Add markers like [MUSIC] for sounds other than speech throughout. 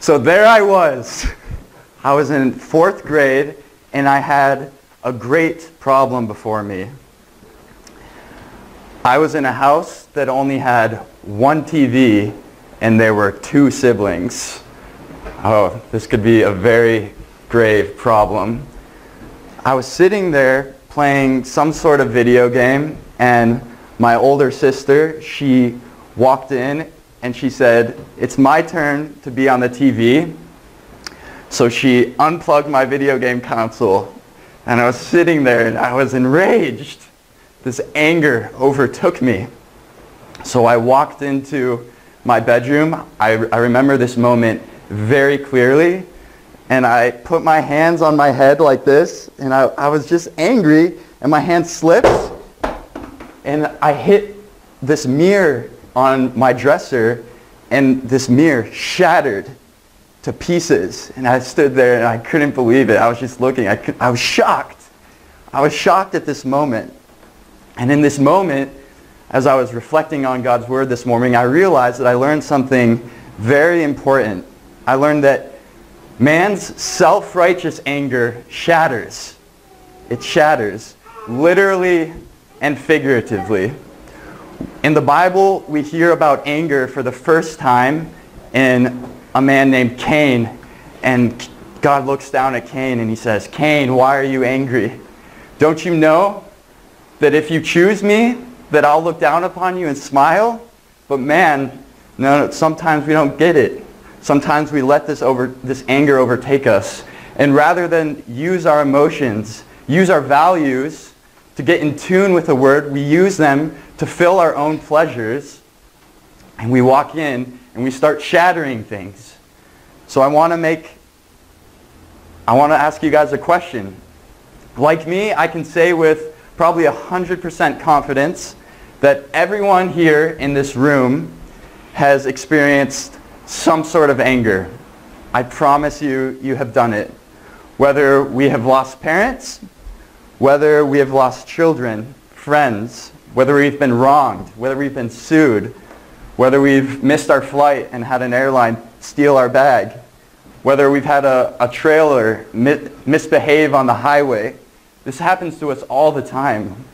So there I was. [LAUGHS] I was in fourth grade and I had a great problem before me. I was in a house that only had one TV and there were two siblings. Oh, this could be a very grave problem. I was sitting there playing some sort of video game and my older sister, she walked in and she said, it's my turn to be on the TV. So she unplugged my video game console and I was sitting there and I was enraged. This anger overtook me. So I walked into my bedroom. I, I remember this moment very clearly. And I put my hands on my head like this. And I, I was just angry. And my hand slipped. And I hit this mirror on my dresser. And this mirror shattered to pieces. And I stood there and I couldn't believe it. I was just looking. I, could, I was shocked. I was shocked at this moment. And in this moment, as I was reflecting on God's word this morning, I realized that I learned something very important. I learned that man's self-righteous anger shatters. It shatters, literally and figuratively. In the Bible, we hear about anger for the first time in a man named Cain. And God looks down at Cain and he says, Cain, why are you angry? Don't you know that if you choose me, that I'll look down upon you and smile. But man, no, sometimes we don't get it. Sometimes we let this, over, this anger overtake us. And rather than use our emotions, use our values to get in tune with the word, we use them to fill our own pleasures. And we walk in and we start shattering things. So I want to make, I want to ask you guys a question. Like me, I can say with probably 100% confidence that everyone here in this room has experienced some sort of anger. I promise you, you have done it. Whether we have lost parents, whether we have lost children, friends, whether we've been wronged, whether we've been sued, whether we've missed our flight and had an airline steal our bag, whether we've had a, a trailer mi- misbehave on the highway. This happens to us all the time.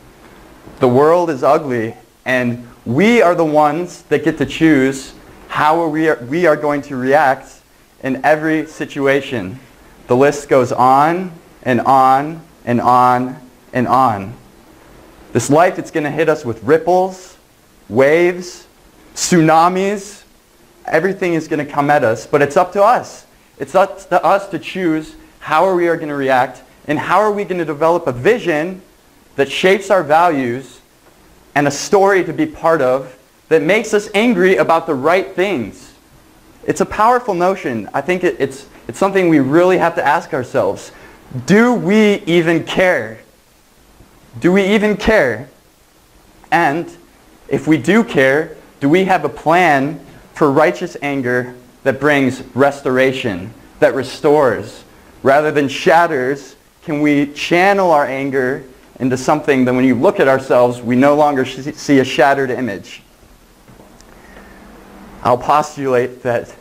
The world is ugly, and we are the ones that get to choose how we are, we are going to react in every situation. The list goes on and on and on and on. This life, it's going to hit us with ripples, waves, tsunamis. Everything is going to come at us, but it's up to us. It's up to us to choose how we are going to react and how are we going to develop a vision that shapes our values and a story to be part of that makes us angry about the right things. It's a powerful notion. I think it, it's, it's something we really have to ask ourselves. Do we even care? Do we even care? And if we do care, do we have a plan for righteous anger that brings restoration, that restores, rather than shatters? Can we channel our anger into something that when you look at ourselves, we no longer see a shattered image? I'll postulate that,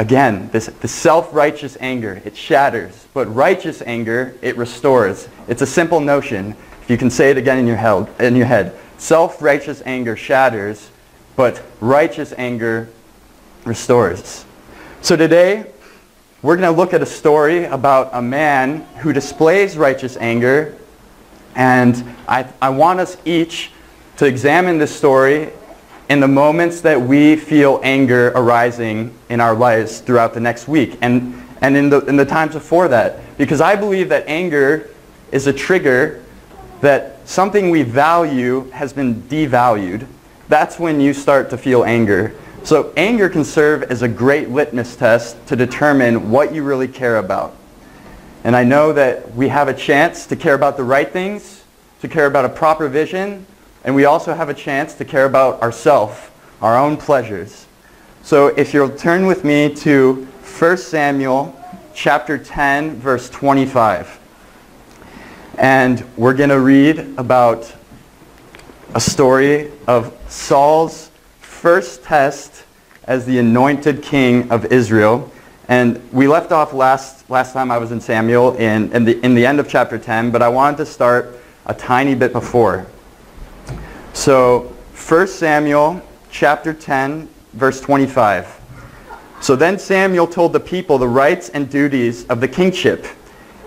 again, this, the self-righteous anger, it shatters. But righteous anger, it restores. It's a simple notion. If you can say it again in your, head, in your head. Self-righteous anger shatters, but righteous anger restores. So today, we're going to look at a story about a man who displays righteous anger. And I, I want us each to examine this story in the moments that we feel anger arising in our lives throughout the next week and, and in, the, in the times before that. Because I believe that anger is a trigger that something we value has been devalued. That's when you start to feel anger. So anger can serve as a great litmus test to determine what you really care about. And I know that we have a chance to care about the right things, to care about a proper vision, and we also have a chance to care about ourselves, our own pleasures. So if you'll turn with me to 1 Samuel chapter 10, verse 25. And we're going to read about a story of Saul's first test as the anointed king of Israel. And we left off last, last time I was in Samuel in, in, the, in the end of chapter 10, but I wanted to start a tiny bit before. So 1 Samuel chapter 10, verse 25. So then Samuel told the people the rights and duties of the kingship,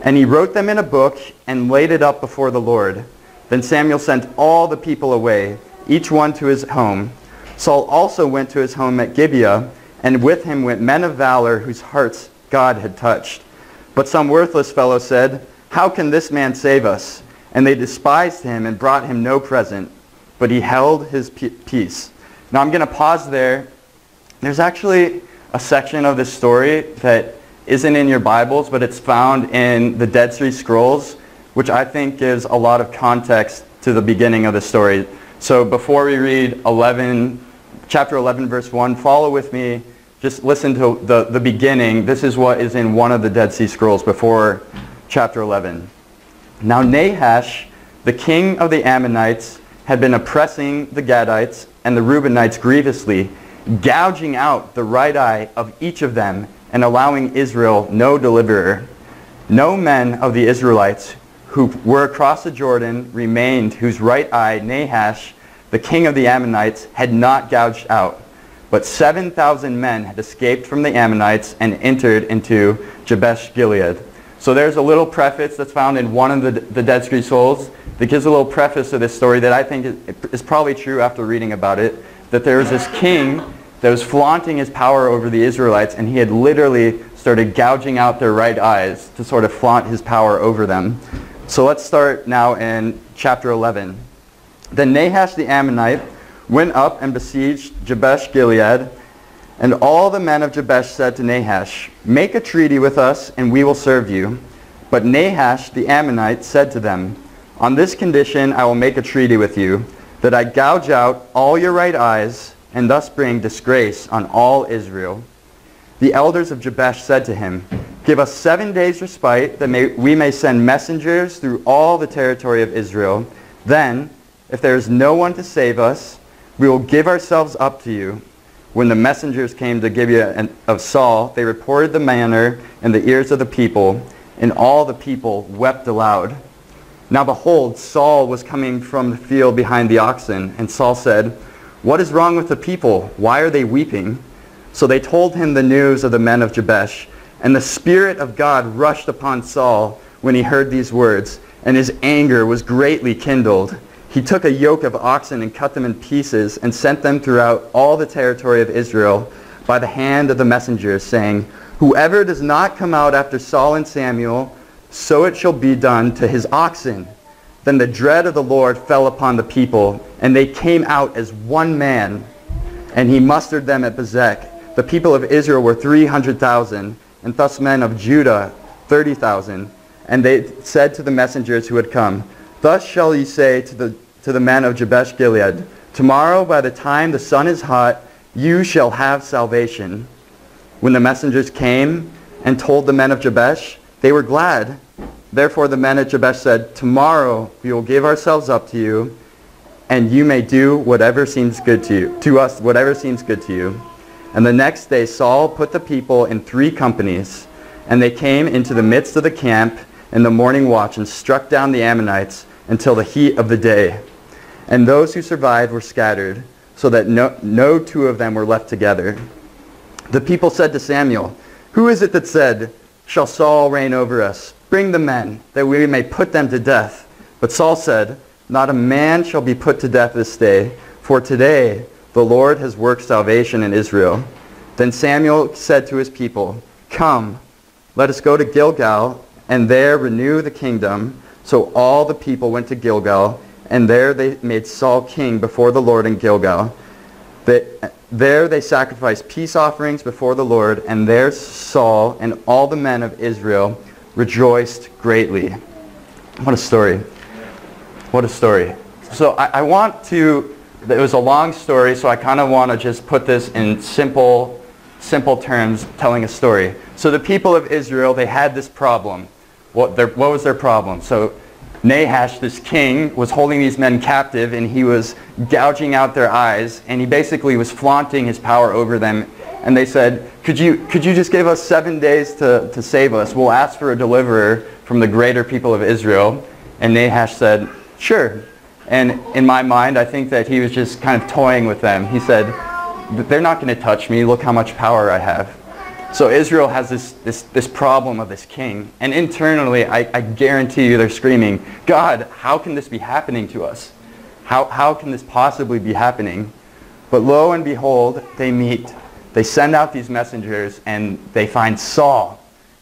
and he wrote them in a book and laid it up before the Lord. Then Samuel sent all the people away, each one to his home. Saul also went to his home at Gibeah, and with him went men of valor whose hearts God had touched. But some worthless fellow said, How can this man save us? And they despised him and brought him no present, but he held his peace. Now I'm going to pause there. There's actually a section of this story that isn't in your Bibles, but it's found in the Dead Sea Scrolls, which I think gives a lot of context to the beginning of the story. So before we read 11, chapter 11, verse 1, follow with me. Just listen to the, the beginning. This is what is in one of the Dead Sea Scrolls before chapter 11. Now Nahash, the king of the Ammonites, had been oppressing the Gadites and the Reubenites grievously gouging out the right eye of each of them and allowing Israel no deliverer. No men of the Israelites who were across the Jordan remained whose right eye Nahash, the king of the Ammonites, had not gouged out. But 7,000 men had escaped from the Ammonites and entered into Jabesh Gilead. So there's a little preface that's found in one of the, the Dead Sea Scrolls that gives a little preface to this story that I think is, is probably true after reading about it that there was this king that was flaunting his power over the Israelites, and he had literally started gouging out their right eyes to sort of flaunt his power over them. So let's start now in chapter 11. Then Nahash the Ammonite went up and besieged Jabesh Gilead, and all the men of Jabesh said to Nahash, Make a treaty with us, and we will serve you. But Nahash the Ammonite said to them, On this condition I will make a treaty with you, that I gouge out all your right eyes, and thus bring disgrace on all Israel. The elders of Jabesh said to him, Give us seven days respite, that may, we may send messengers through all the territory of Israel. Then, if there is no one to save us, we will give ourselves up to you. When the messengers came to Gibeah of Saul, they reported the manner in the ears of the people, and all the people wept aloud. Now behold, Saul was coming from the field behind the oxen, and Saul said, What is wrong with the people? Why are they weeping? So they told him the news of the men of Jabesh, and the Spirit of God rushed upon Saul when he heard these words, and his anger was greatly kindled. He took a yoke of oxen and cut them in pieces, and sent them throughout all the territory of Israel by the hand of the messengers, saying, Whoever does not come out after Saul and Samuel, so it shall be done to his oxen. Then the dread of the Lord fell upon the people, and they came out as one man, and he mustered them at Bezek. The people of Israel were 300,000, and thus men of Judah 30,000. And they said to the messengers who had come, Thus shall ye say to the, to the men of Jabesh Gilead, Tomorrow by the time the sun is hot, you shall have salvation. When the messengers came and told the men of Jabesh, they were glad. Therefore the men at Jabesh said, Tomorrow we will give ourselves up to you, and you may do whatever seems good to you, to us, whatever seems good to you. And the next day Saul put the people in three companies, and they came into the midst of the camp in the morning watch and struck down the Ammonites until the heat of the day. And those who survived were scattered, so that no, no two of them were left together. The people said to Samuel, Who is it that said, shall Saul reign over us. Bring the men, that we may put them to death. But Saul said, Not a man shall be put to death this day, for today the Lord has worked salvation in Israel. Then Samuel said to his people, Come, let us go to Gilgal, and there renew the kingdom. So all the people went to Gilgal, and there they made Saul king before the Lord in Gilgal. They, there they sacrificed peace offerings before the Lord, and there Saul and all the men of Israel rejoiced greatly. What a story. What a story. So I, I want to, it was a long story, so I kind of want to just put this in simple, simple terms, telling a story. So the people of Israel, they had this problem. What, their, what was their problem? So Nahash, this king, was holding these men captive and he was gouging out their eyes and he basically was flaunting his power over them. And they said, could you, could you just give us seven days to, to save us? We'll ask for a deliverer from the greater people of Israel. And Nahash said, sure. And in my mind, I think that he was just kind of toying with them. He said, they're not going to touch me. Look how much power I have. So Israel has this, this, this problem of this king. And internally, I, I guarantee you they're screaming, God, how can this be happening to us? How, how can this possibly be happening? But lo and behold, they meet. They send out these messengers and they find Saul.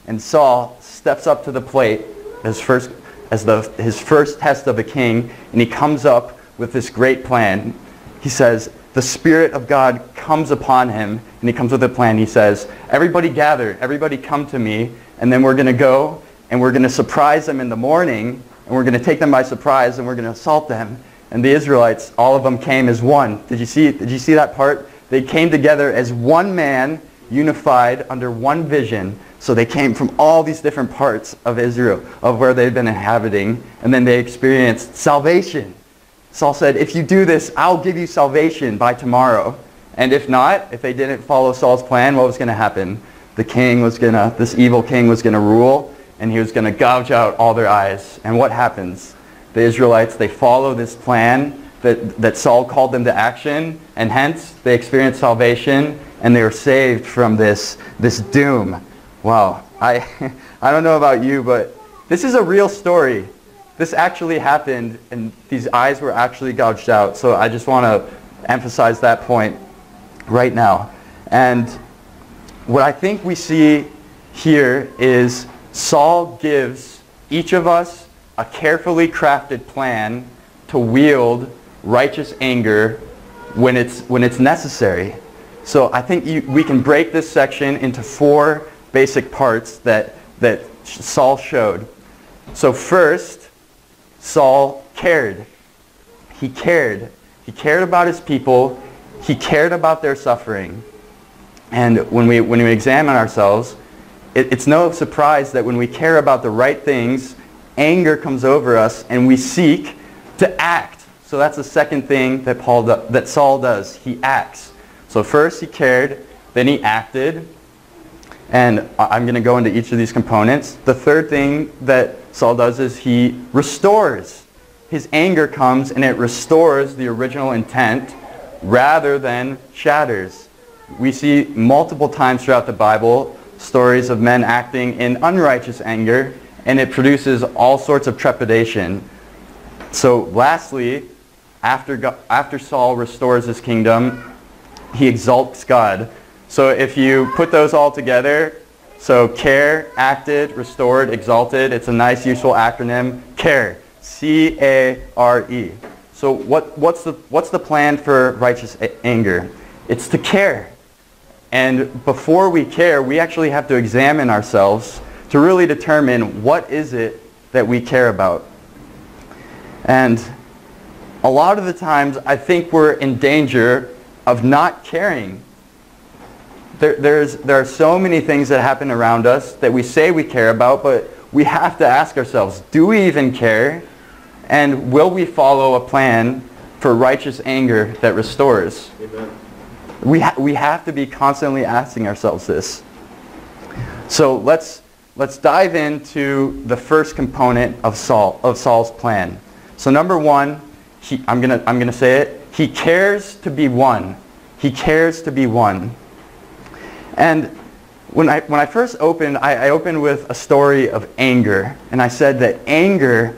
And Saul steps up to the plate as, first, as the, his first test of a king. And he comes up with this great plan. He says, the Spirit of God comes upon him and he comes with a plan. He says, everybody gather, everybody come to me, and then we're going to go and we're going to surprise them in the morning and we're going to take them by surprise and we're going to assault them. And the Israelites, all of them came as one. Did you see, did you see that part? They came together as one man, unified under one vision. So they came from all these different parts of Israel, of where they'd been inhabiting, and then they experienced salvation. Saul said, if you do this, I'll give you salvation by tomorrow. And if not, if they didn't follow Saul's plan, what was going to happen? The king was going to, this evil king was going to rule, and he was going to gouge out all their eyes. And what happens? The Israelites, they follow this plan that, that Saul called them to action, and hence they experience salvation, and they are saved from this, this doom. Wow. I, [LAUGHS] I don't know about you, but this is a real story this actually happened and these eyes were actually gouged out. So I just want to emphasize that point right now. And what I think we see here is Saul gives each of us a carefully crafted plan to wield righteous anger when it's, when it's necessary. So I think you, we can break this section into four basic parts that, that Saul showed. So first, Saul cared. He cared. He cared about his people. He cared about their suffering. And when we, when we examine ourselves, it, it's no surprise that when we care about the right things, anger comes over us and we seek to act. So that's the second thing that, Paul do, that Saul does. He acts. So first he cared, then he acted. And I'm going to go into each of these components. The third thing that Saul does is he restores. His anger comes and it restores the original intent rather than shatters. We see multiple times throughout the Bible stories of men acting in unrighteous anger and it produces all sorts of trepidation. So lastly, after, God, after Saul restores his kingdom, he exalts God. So if you put those all together, so care, acted, restored, exalted. It's a nice, useful acronym. CARE. C-A-R-E. So what, what's, the, what's the plan for righteous anger? It's to care. And before we care, we actually have to examine ourselves to really determine what is it that we care about. And a lot of the times, I think we're in danger of not caring there, there's, there are so many things that happen around us that we say we care about, but we have to ask ourselves, do we even care? And will we follow a plan for righteous anger that restores? Amen. We, ha we have to be constantly asking ourselves this. So let's, let's dive into the first component of, Saul, of Saul's plan. So number one, he, I'm going to I'm gonna say it, he cares to be one. He cares to be one. And when I, when I first opened, I, I, opened with a story of anger. And I said that anger,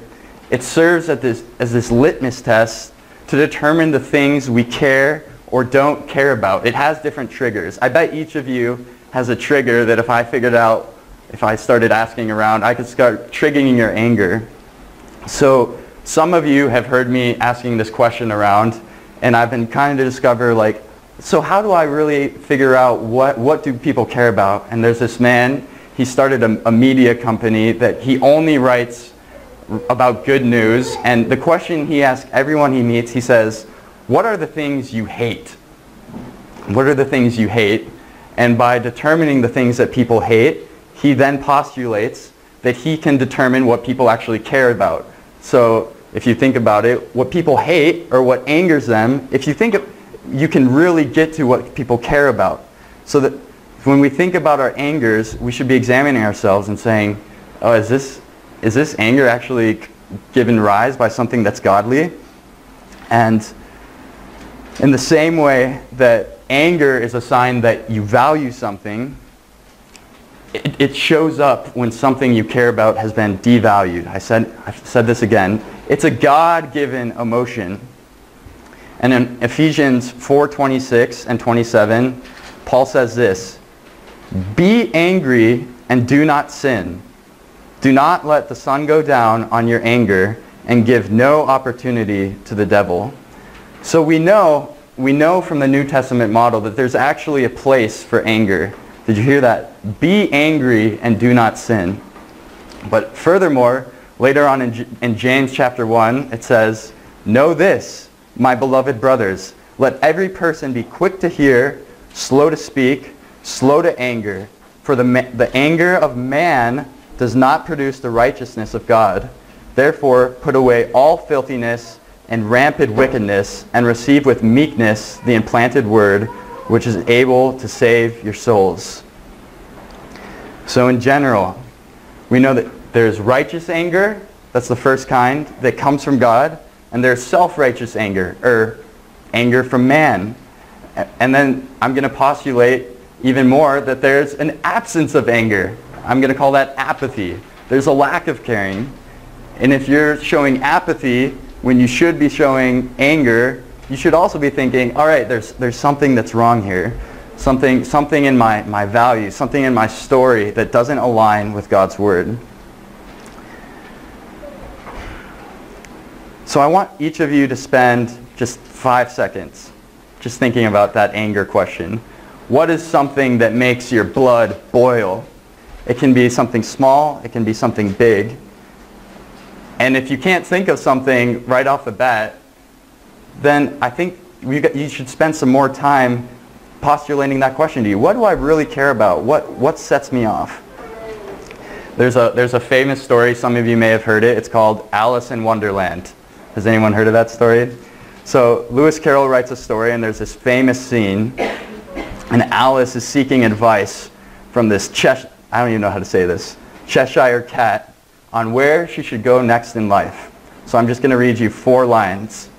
it serves as this, as this litmus test to determine the things we care or don't care about. It has different triggers. I bet each of you has a trigger that if I figured out, if I started asking around, I could start triggering your anger. So some of you have heard me asking this question around, and I've been trying to discover like, so how do I really figure out what, what do people care about? And there's this man, he started a, a media company that he only writes about good news. And the question he asks everyone he meets, he says, what are the things you hate? What are the things you hate? And by determining the things that people hate, he then postulates that he can determine what people actually care about. So if you think about it, what people hate or what angers them, if you think of, you can really get to what people care about. So that when we think about our angers, we should be examining ourselves and saying, oh, is this, is this anger actually given rise by something that's godly? And in the same way that anger is a sign that you value something, it, it, shows up when something you care about has been devalued. I said, I've said this again. It's a God-given emotion. And in Ephesians 4:26 and 27, Paul says this, "Be angry and do not sin. Do not let the sun go down on your anger and give no opportunity to the devil." So we know, we know from the New Testament model that there's actually a place for anger. Did you hear that? Be angry and do not sin. But furthermore, later on in, in James chapter 1, it says, Know this, my beloved brothers, let every person be quick to hear, slow to speak, slow to anger. For the, the anger of man does not produce the righteousness of God. Therefore, put away all filthiness and rampant wickedness, and receive with meekness the implanted word, which is able to save your souls. So in general, we know that there's righteous anger, that's the first kind, that comes from God, and there's self-righteous anger, or anger from man. And then I'm going to postulate even more that there's an absence of anger. I'm going to call that apathy. There's a lack of caring. And if you're showing apathy when you should be showing anger, you should also be thinking, all right, there's, there's something that's wrong here. Something, something in my, my values, something in my story that doesn't align with God's word. So I want each of you to spend just five seconds just thinking about that anger question. What is something that makes your blood boil? It can be something small, it can be something big. And if you can't think of something right off the bat, then I think you should spend some more time postulating that question to you. What do I really care about? What, what sets me off? There's a, there's a famous story, some of you may have heard it. It's called Alice in Wonderland. Has anyone heard of that story? So Lewis Carroll writes a story and there's this famous scene and Alice is seeking advice from this Cheshire, I don't even know how to say this, Cheshire cat on where she should go next in life. So I'm just going to read you four lines.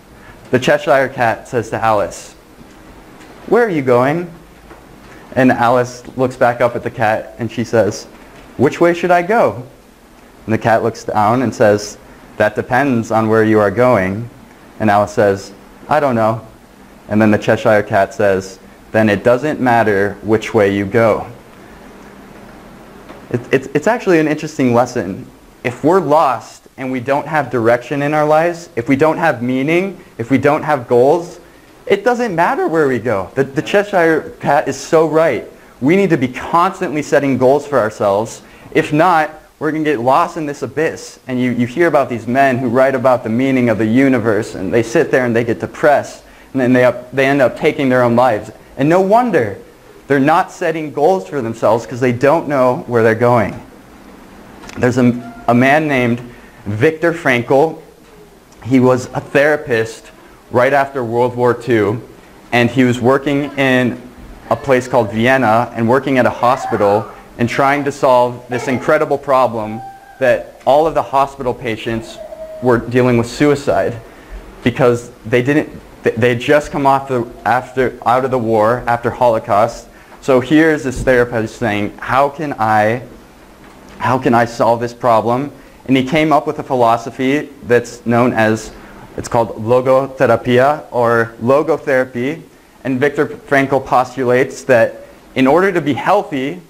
The Cheshire cat says to Alice, where are you going? And Alice looks back up at the cat and she says, which way should I go? And the cat looks down and says, that depends on where you are going. And Alice says, I don't know. And then the Cheshire Cat says, then it doesn't matter which way you go. It, it, it's actually an interesting lesson. If we're lost and we don't have direction in our lives, if we don't have meaning, if we don't have goals, it doesn't matter where we go. The, the Cheshire Cat is so right. We need to be constantly setting goals for ourselves. If not, we're going to get lost in this abyss. And you, you hear about these men who write about the meaning of the universe, and they sit there and they get depressed, and then they, up, they end up taking their own lives. And no wonder they're not setting goals for themselves because they don't know where they're going. There's a, a man named Viktor Frankl. He was a therapist right after World War II, and he was working in a place called Vienna and working at a hospital and trying to solve this incredible problem that all of the hospital patients were dealing with suicide because they didn't they had just come off the after out of the war after Holocaust. So here's this therapist saying, how can I how can I solve this problem? And he came up with a philosophy that's known as it's called logotherapia or logotherapy. And Viktor Frankl postulates that in order to be healthy,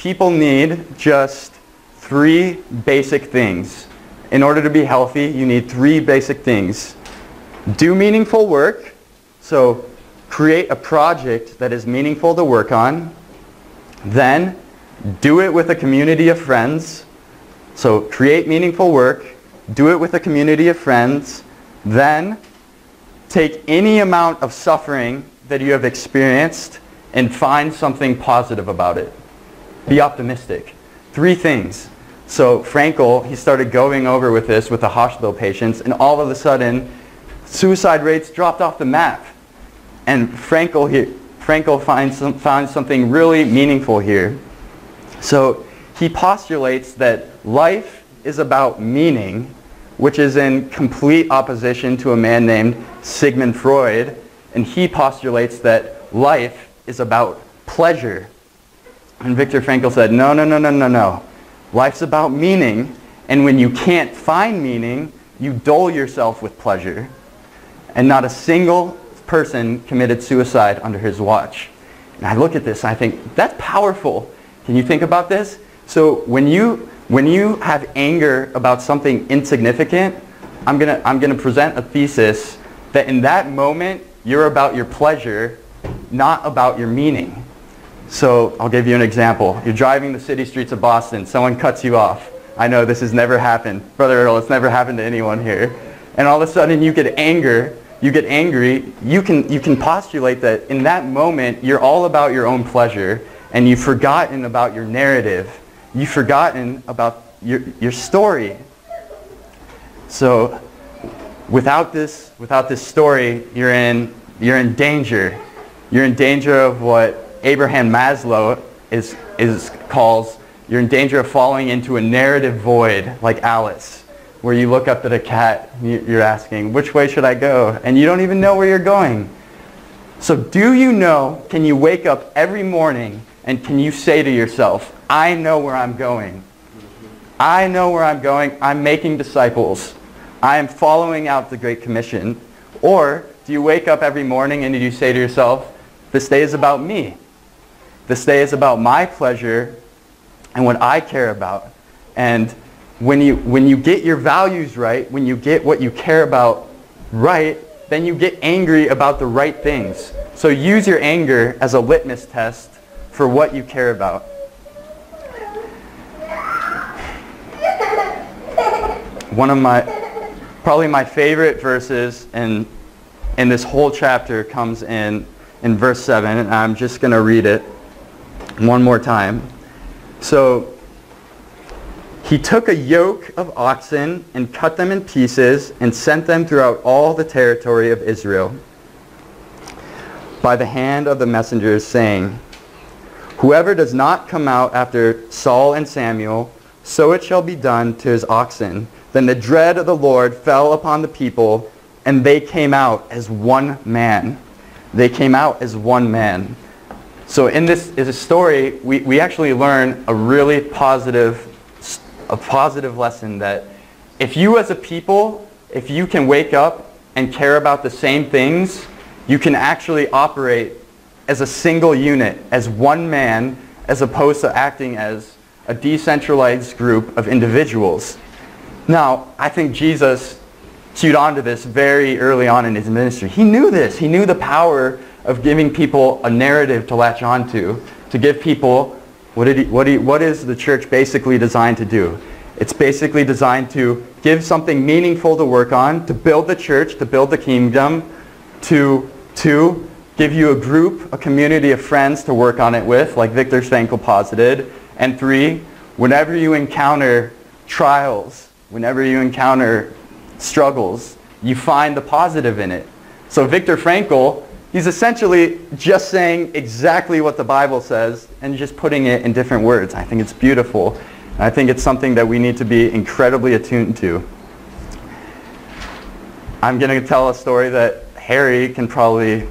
people need just three basic things. In order to be healthy, you need three basic things. Do meaningful work. So create a project that is meaningful to work on. Then do it with a community of friends. So create meaningful work. Do it with a community of friends. Then take any amount of suffering that you have experienced and find something positive about it. Be optimistic. Three things. So Frankl, he started going over with this with the hospital patients, and all of a sudden, suicide rates dropped off the map. And Frankl, he, Frankl finds some, found something really meaningful here. So he postulates that life is about meaning, which is in complete opposition to a man named Sigmund Freud. And he postulates that life is about pleasure. And Viktor Frankl said, no, no, no, no, no, no. Life's about meaning. And when you can't find meaning, you dull yourself with pleasure. And not a single person committed suicide under his watch. And I look at this and I think, that's powerful. Can you think about this? So when you, when you have anger about something insignificant, I'm going to I'm gonna present a thesis that in that moment, you're about your pleasure, not about your meaning. So I'll give you an example. You're driving the city streets of Boston. Someone cuts you off. I know this has never happened. Brother Earl, it's never happened to anyone here. And all of a sudden you get anger. You get angry. You can, you can postulate that in that moment you're all about your own pleasure and you've forgotten about your narrative. You've forgotten about your, your story. So without this, without this story, you're in, you're in danger. You're in danger of what Abraham Maslow is, is calls, you're in danger of falling into a narrative void like Alice, where you look up at a cat and you're asking, which way should I go? And you don't even know where you're going. So do you know, can you wake up every morning and can you say to yourself, I know where I'm going. I know where I'm going. I'm making disciples. I am following out the Great Commission. Or do you wake up every morning and do you say to yourself, this day is about me. This day is about my pleasure and what I care about. And when you, when you get your values right, when you get what you care about right, then you get angry about the right things. So use your anger as a litmus test for what you care about. One of my, probably my favorite verses in, in this whole chapter comes in, in verse 7, and I'm just going to read it one more time. So he took a yoke of oxen and cut them in pieces and sent them throughout all the territory of Israel by the hand of the messengers, saying, Whoever does not come out after Saul and Samuel, so it shall be done to his oxen. Then the dread of the Lord fell upon the people, and they came out as one man. They came out as one man. So in this is a story, we, we actually learn a really positive, a positive lesson that if you as a people, if you can wake up and care about the same things, you can actually operate as a single unit, as one man, as opposed to acting as a decentralized group of individuals. Now, I think Jesus cued onto this very early on in his ministry. He knew this. He knew the power of giving people a narrative to latch onto, to to give people what, did he, what, he, what is the church basically designed to do? It's basically designed to give something meaningful to work on, to build the church, to build the kingdom, to, to give you a group, a community of friends to work on it with, like Viktor Frankl posited. And three, whenever you encounter trials, whenever you encounter struggles, you find the positive in it. So Viktor Frankl He's essentially just saying exactly what the Bible says and just putting it in different words. I think it's beautiful. I think it's something that we need to be incredibly attuned to. I'm going to tell a story that Harry can probably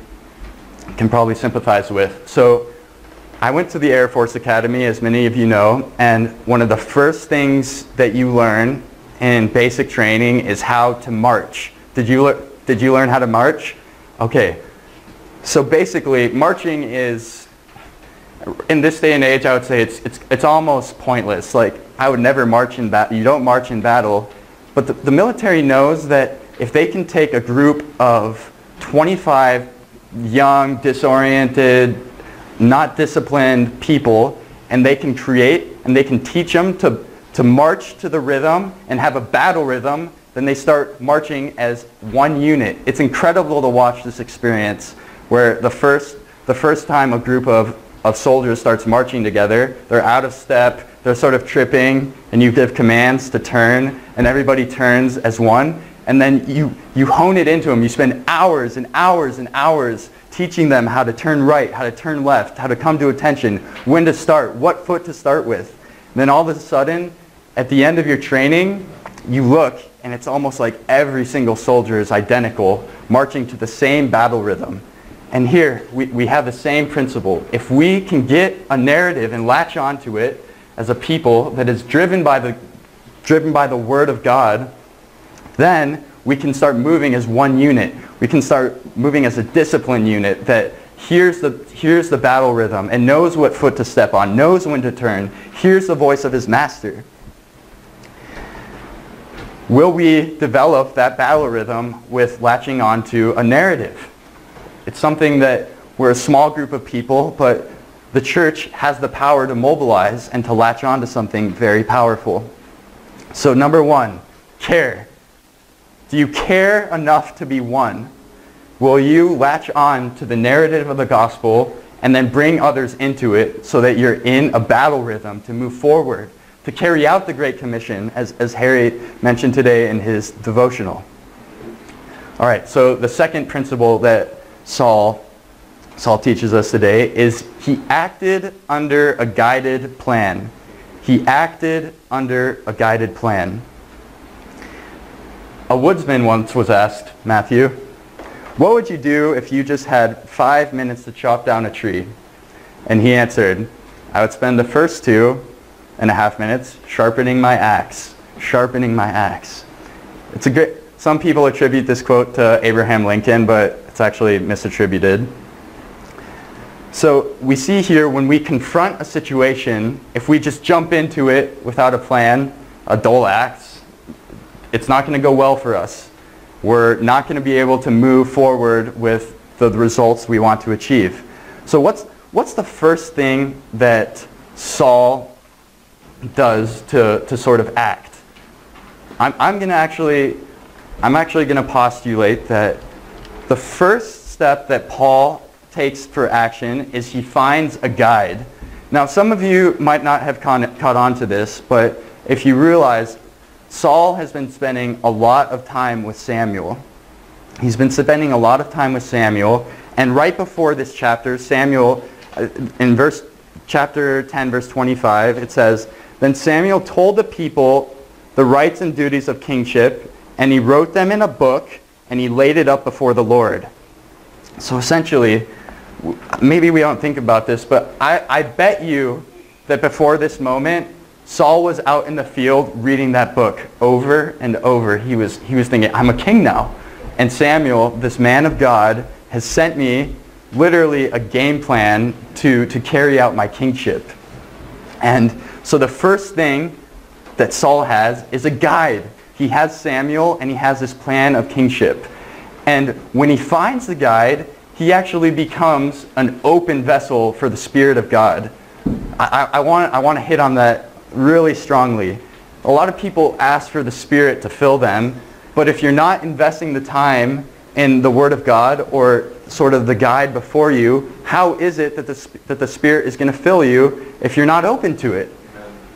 can probably sympathize with. So I went to the Air Force Academy, as many of you know, and one of the first things that you learn in basic training is how to march. Did you, did you learn how to march? Okay, so basically, marching is, in this day and age, I would say it's, it's, it's almost pointless. Like, I would never march in battle. You don't march in battle. But the, the military knows that if they can take a group of 25 young, disoriented, not disciplined people, and they can create and they can teach them to, to march to the rhythm and have a battle rhythm, then they start marching as one unit. It's incredible to watch this experience where the first, the first time a group of of soldiers starts marching together. They're out of step, they're sort of tripping, and you give commands to turn, and everybody turns as one. And then you, you hone it into them. You spend hours and hours and hours teaching them how to turn right, how to turn left, how to come to attention, when to start, what foot to start with. And then all of a sudden, at the end of your training, you look and it's almost like every single soldier is identical, marching to the same battle rhythm. And here, we, we have the same principle. If we can get a narrative and latch onto it as a people that is driven by the, driven by the Word of God, then we can start moving as one unit. We can start moving as a discipline unit that hears the, hears the battle rhythm and knows what foot to step on, knows when to turn, hears the voice of his master. Will we develop that battle rhythm with latching onto a narrative? It's something that we're a small group of people, but the church has the power to mobilize and to latch onto something very powerful. So number one, care. Do you care enough to be one? Will you latch on to the narrative of the gospel and then bring others into it so that you're in a battle rhythm to move forward? to carry out the Great Commission, as, as Harry mentioned today in his devotional. All right, so the second principle that Saul, Saul teaches us today is he acted under a guided plan. He acted under a guided plan. A woodsman once was asked, Matthew, what would you do if you just had five minutes to chop down a tree? And he answered, I would spend the first two and a half minutes sharpening my axe, sharpening my axe. It's a great, some people attribute this quote to Abraham Lincoln, but it's actually misattributed. So we see here when we confront a situation, if we just jump into it without a plan, a dull axe, it's not going to go well for us. We're not going to be able to move forward with the results we want to achieve. So what's, what's the first thing that Saul does to, to sort of act. I'm, I'm going to actually, I'm actually going to postulate that the first step that Paul takes for action is he finds a guide. Now, some of you might not have caught on to this, but if you realize Saul has been spending a lot of time with Samuel. He's been spending a lot of time with Samuel, and right before this chapter, Samuel, uh, in verse chapter 10, verse 25, it says, then Samuel told the people the rights and duties of kingship, and he wrote them in a book, and he laid it up before the Lord. So essentially, maybe we don't think about this, but I, I bet you that before this moment, Saul was out in the field reading that book over and over. He was, he was thinking, I'm a king now. And Samuel, this man of God, has sent me literally a game plan to, to carry out my kingship. And so the first thing that Saul has is a guide. He has Samuel and he has this plan of kingship. And when he finds the guide, he actually becomes an open vessel for the Spirit of God. I, I, want, I want to hit on that really strongly. A lot of people ask for the Spirit to fill them, but if you're not investing the time in the Word of God or sort of the guide before you, how is it that the, that the Spirit is going to fill you if you're not open to it?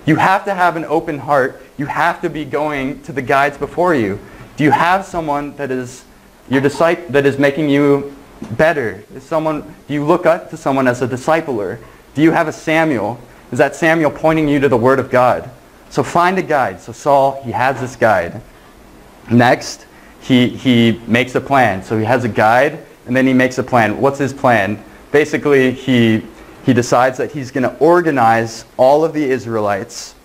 You have to have an open heart. You have to be going to the guides before you. Do you have someone that is your disciple that is making you better? Is someone do you look up to someone as a discipler? Do you have a Samuel? Is that Samuel pointing you to the Word of God? So find a guide. So Saul, he has this guide. Next, he, he makes a plan. So he has a guide, and then he makes a plan. What's his plan? Basically, he he decides that he's going to organize all of the Israelites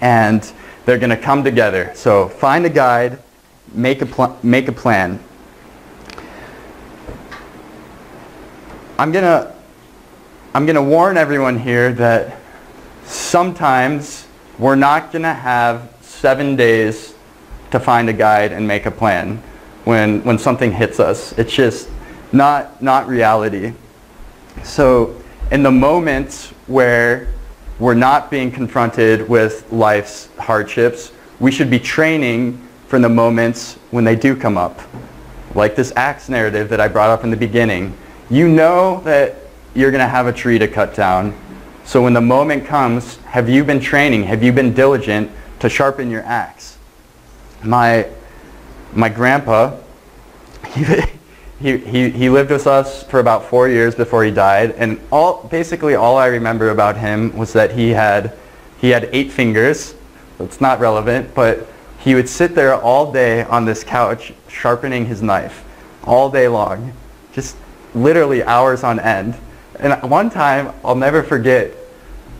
and they're going to come together. So find a guide, make a, pl- make a plan. I'm going to I'm going to warn everyone here that sometimes we're not going to have seven days to find a guide and make a plan when, when something hits us. It's just not, not reality. So in the moments where we're not being confronted with life's hardships, we should be training for the moments when they do come up. Like this axe narrative that I brought up in the beginning. You know that you're going to have a tree to cut down. So when the moment comes, have you been training? Have you been diligent to sharpen your axe? My, my grandpa, [LAUGHS] he, he, he lived with us for about four years before he died. And all, basically all I remember about him was that he had, he had eight fingers. It's not relevant, but he would sit there all day on this couch sharpening his knife all day long, just literally hours on end. And one time, I'll never forget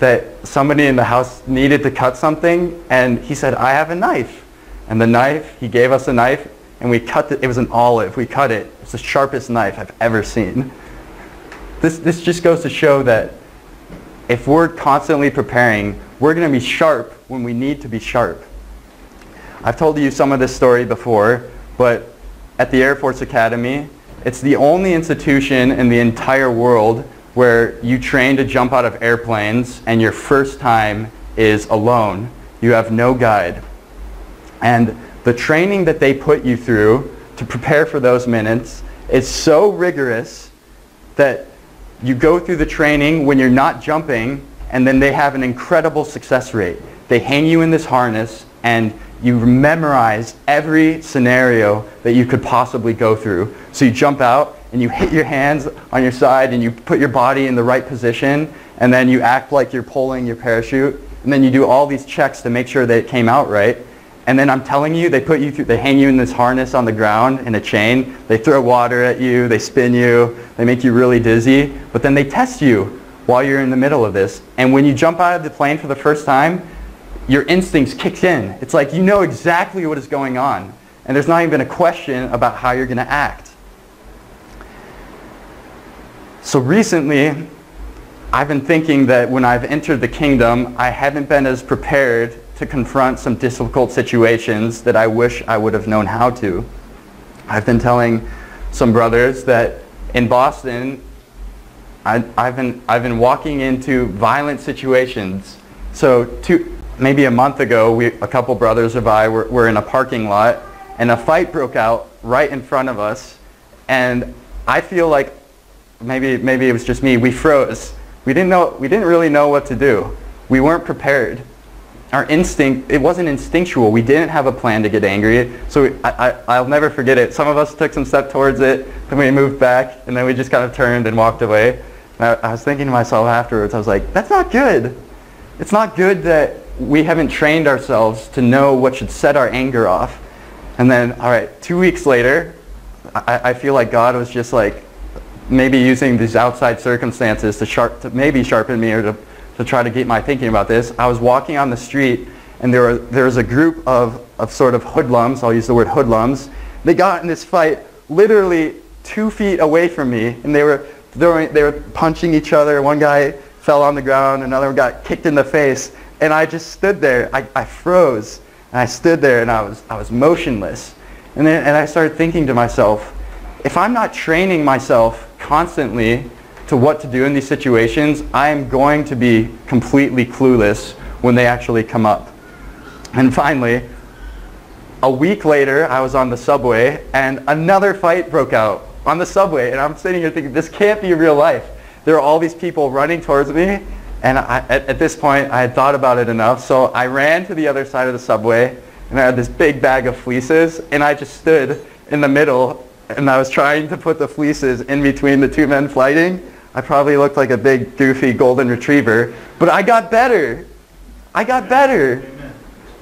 that somebody in the house needed to cut something, and he said, I have a knife. And the knife, he gave us a knife, and we cut it. It was an olive. We cut it. It's the sharpest knife I've ever seen. This, this just goes to show that if we're constantly preparing, we're going to be sharp when we need to be sharp. I've told you some of this story before, but at the Air Force Academy, it's the only institution in the entire world where you train to jump out of airplanes and your first time is alone. You have no guide. And the training that they put you through to prepare for those minutes is so rigorous that you go through the training when you're not jumping and then they have an incredible success rate. They hang you in this harness and you memorize every scenario that you could possibly go through. So you jump out and you hit your hands on your side and you put your body in the right position and then you act like you're pulling your parachute and then you do all these checks to make sure that it came out right. And then I'm telling you, they put you through, they hang you in this harness on the ground in a chain. They throw water at you, they spin you, they make you really dizzy, but then they test you while you're in the middle of this. And when you jump out of the plane for the first time, your instincts kick in. It's like you know exactly what is going on. And there's not even a question about how you're going to act. So recently, I've been thinking that when I've entered the kingdom, I haven't been as prepared to confront some difficult situations that I wish I would have known how to. I've been telling some brothers that in Boston, I, have been, I've been walking into violent situations. So two, maybe a month ago, we, a couple brothers of I were, were in a parking lot, and a fight broke out right in front of us. And I feel like maybe, maybe it was just me. We froze. We didn't, know, we didn't really know what to do. We weren't prepared. Our instinct, it wasn't instinctual. We didn't have a plan to get angry. So I, I, I'll never forget it. Some of us took some step towards it, then we moved back, and then we just kind of turned and walked away. I, I was thinking to myself afterwards, I was like, that's not good. It's not good that we haven't trained ourselves to know what should set our anger off. And then, all right, two weeks later, I, I feel like God was just like maybe using these outside circumstances to, sharp, to maybe sharpen me or to, to try to get my thinking about this. I was walking on the street and there, were, there was a group of, of sort of hoodlums, I'll use the word hoodlums. They got in this fight literally two feet away from me and they were, throwing, they were punching each other. One guy fell on the ground, another got kicked in the face. And I just stood there. I, I froze. And I stood there and I was, I was motionless. And then and I started thinking to myself, if I'm not training myself constantly to what to do in these situations, I am going to be completely clueless when they actually come up. And finally, a week later, I was on the subway and another fight broke out on the subway. And I'm sitting here thinking, this can't be real life. There are all these people running towards me and I, at, at, this point, I had thought about it enough, so I ran to the other side of the subway, and I had this big bag of fleeces, and I just stood in the middle, and I was trying to put the fleeces in between the two men fighting. I probably looked like a big, goofy golden retriever, but I got better. I got better.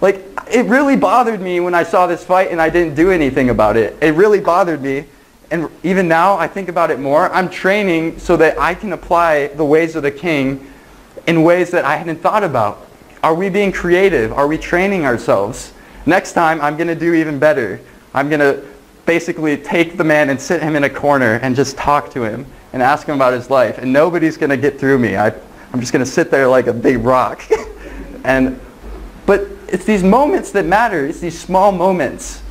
Like, it really bothered me when I saw this fight and I didn't do anything about it. It really bothered me. And even now, I think about it more. I'm training so that I can apply the ways of the king in ways that I hadn't thought about. Are we being creative? Are we training ourselves? Next time, I'm going to do even better. I'm going to basically take the man and sit him in a corner and just talk to him and ask him about his life. And nobody's going to get through me. I, I'm just going to sit there like a big rock. [LAUGHS] and, but it's these moments that matter. It's these small moments.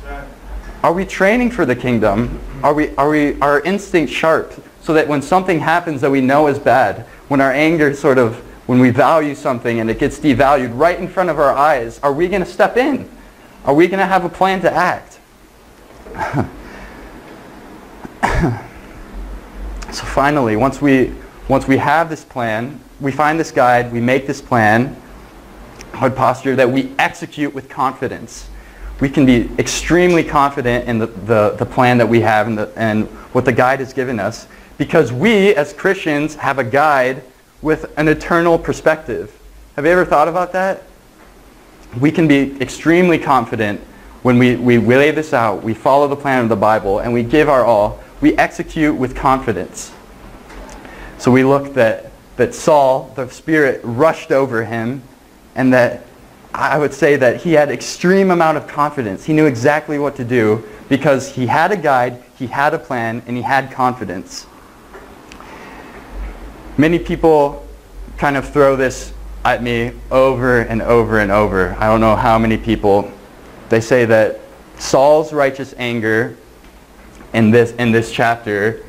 Are we training for the kingdom? Are we, are we, are our instincts sharp so that when something happens that we know is bad, when our anger sort of when we value something and it gets devalued right in front of our eyes, are we going to step in? Are we going to have a plan to act? [LAUGHS] so finally, once we, once we have this plan, we find this guide, we make this plan, would posture that we execute with confidence. We can be extremely confident in the, the, the plan that we have and, the, and what the guide has given us because we as Christians have a guide with an eternal perspective. Have you ever thought about that? We can be extremely confident when we, we lay this out, we follow the plan of the Bible, and we give our all. We execute with confidence. So we look that, that Saul, the Spirit rushed over him, and that I would say that he had extreme amount of confidence. He knew exactly what to do because he had a guide, he had a plan, and he had confidence. Many people kind of throw this at me over and over and over. I don't know how many people. They say that Saul's righteous anger in this, in this chapter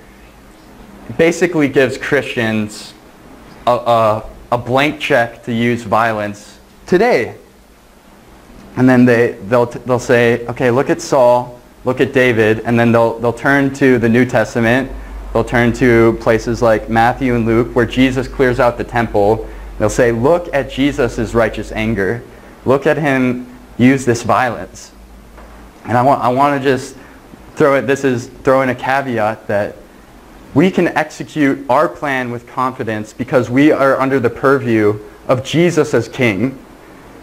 basically gives Christians a, a, a blank check to use violence today. And then they, they'll, they'll say, okay, look at Saul, look at David, and then they'll, they'll turn to the New Testament. They'll turn to places like Matthew and Luke where Jesus clears out the temple. They'll say, look at Jesus' righteous anger. Look at him use this violence. And I want, I want to just throw it, this is throw in a caveat that we can execute our plan with confidence because we are under the purview of Jesus as king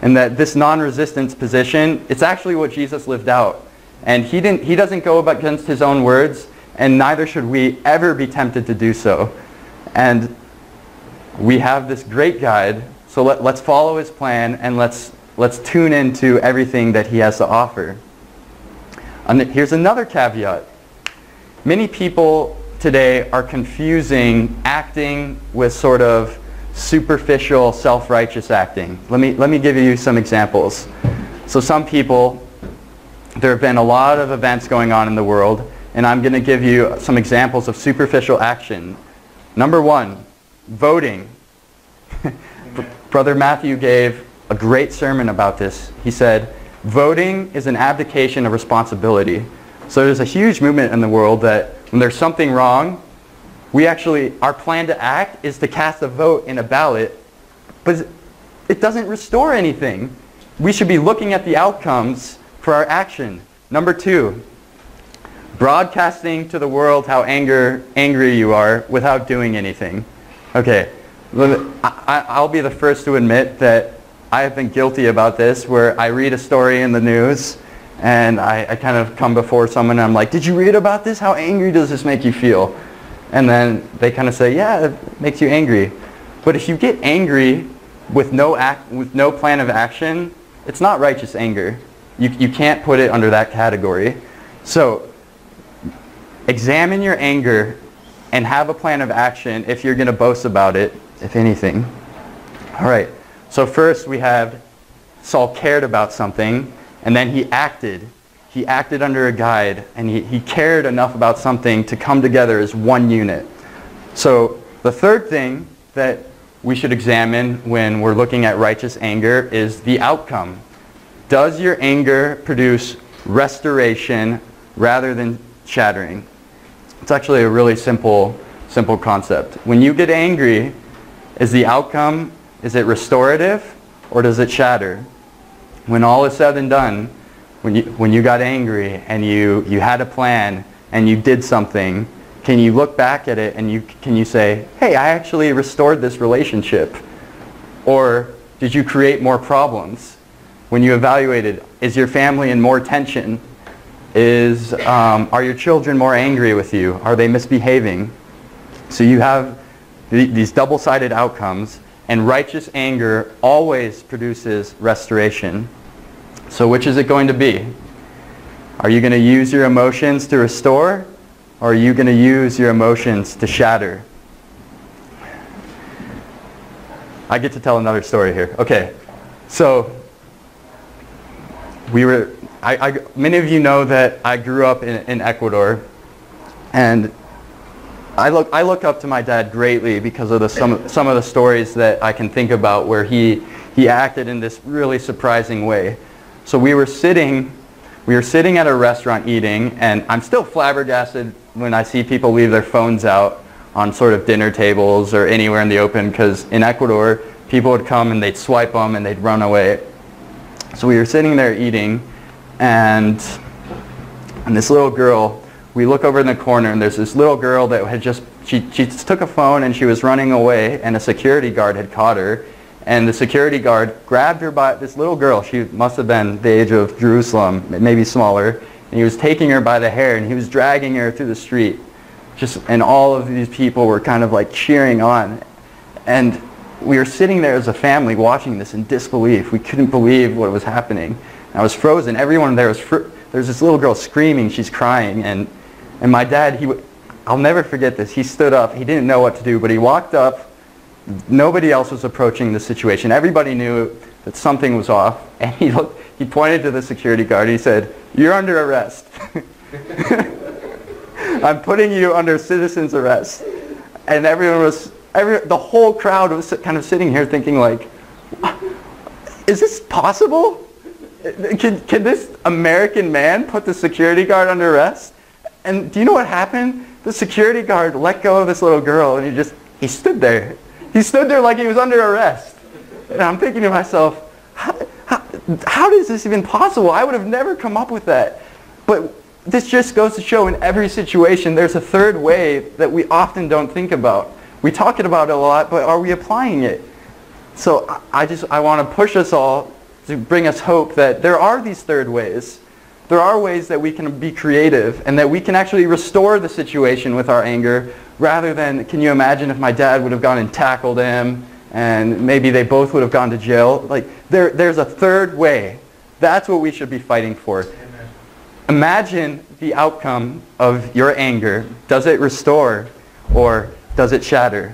and that this non-resistance position, it's actually what Jesus lived out. And he, didn't, he doesn't go against his own words and neither should we ever be tempted to do so. And we have this great guide, so let, let's follow his plan and let's, let's tune into everything that he has to offer. And here's another caveat. Many people today are confusing acting with sort of superficial self-righteous acting. Let me, let me give you some examples. So some people, there have been a lot of events going on in the world, and I'm going to give you some examples of superficial action. Number one, voting. [LAUGHS] Brother Matthew gave a great sermon about this. He said, voting is an abdication of responsibility. So there's a huge movement in the world that when there's something wrong, we actually, our plan to act is to cast a vote in a ballot, but it doesn't restore anything. We should be looking at the outcomes for our action. Number two, broadcasting to the world how anger, angry you are without doing anything. Okay, I, will be the first to admit that I have been guilty about this where I read a story in the news and I, I, kind of come before someone and I'm like, did you read about this? How angry does this make you feel? And then they kind of say, yeah, it makes you angry. But if you get angry with no, act, with no plan of action, it's not righteous anger. You, you can't put it under that category. So examine your anger and have a plan of action if you're going to boast about it, if anything. All right. So first we have Saul cared about something and then he acted. He acted under a guide, and he, he cared enough about something to come together as one unit. So the third thing that we should examine when we're looking at righteous anger is the outcome. Does your anger produce restoration rather than shattering? It's actually a really simple, simple concept. When you get angry, is the outcome, is it restorative or does it shatter? when all is said and done, when you, when you got angry and you, you had a plan and you did something, can you look back at it and you, can you say, hey, I actually restored this relationship? Or did you create more problems? When you evaluated, is your family in more tension? Is, um, are your children more angry with you? Are they misbehaving? So you have th these double-sided outcomes and righteous anger always produces restoration. So which is it going to be? Are you going to use your emotions to restore? Or are you going to use your emotions to shatter? I get to tell another story here. Okay, so we were, I, I, many of you know that I grew up in, in Ecuador and I look, I look up to my dad greatly because of the, some, some of the stories that I can think about where he, he acted in this really surprising way. So we were sitting, we were sitting at a restaurant eating, and I'm still flabbergasted when I see people leave their phones out. on sort of dinner tables or anywhere in the open because in Ecuador, people would come and they'd swipe them and they'd run away. So we were sitting there eating and, and this little girl, we look over in the corner and there's this little girl that had just, she, she took a phone and she was running away and a security guard had caught her and the security guard grabbed her by, this little girl, she must have been the age of Jerusalem, maybe smaller, and he was taking her by the hair and he was dragging her through the street. Just, and all of these people were kind of like cheering on. And we were sitting there as a family watching this in disbelief. We couldn't believe what was happening. I was frozen. Everyone there was, fr- there's this little girl screaming, she's crying, and, and my dad, he, I'll never forget this. He stood up, he didn't know what to do, but he walked up. Nobody else was approaching the situation. Everybody knew that something was off, [LAUGHS] and he looked, he pointed to the security guard. He said, "You're under arrest. [LAUGHS] I'm putting you under citizen's arrest." And everyone was, every, the whole crowd was kind of sitting here thinking, like, "Is this possible? Can, can this American man put the security guard under arrest?" And do you know what happened? The security guard let go of this little girl, and he just he stood there. He stood there like he was under arrest. And I'm thinking to myself, how, how, how is this even possible? I would have never come up with that. But this just goes to show in every situation there's a third way that we often don't think about. We talk about it a lot, but are we applying it? So I just I want to push us all to bring us hope that there are these third ways. There are ways that we can be creative and that we can actually restore the situation with our anger rather than, can you imagine if my dad would have gone and tackled him and maybe they both would have gone to jail? Like there, there's a third way. That's what we should be fighting for. Amen. Imagine the outcome of your anger. Does it restore or does it shatter?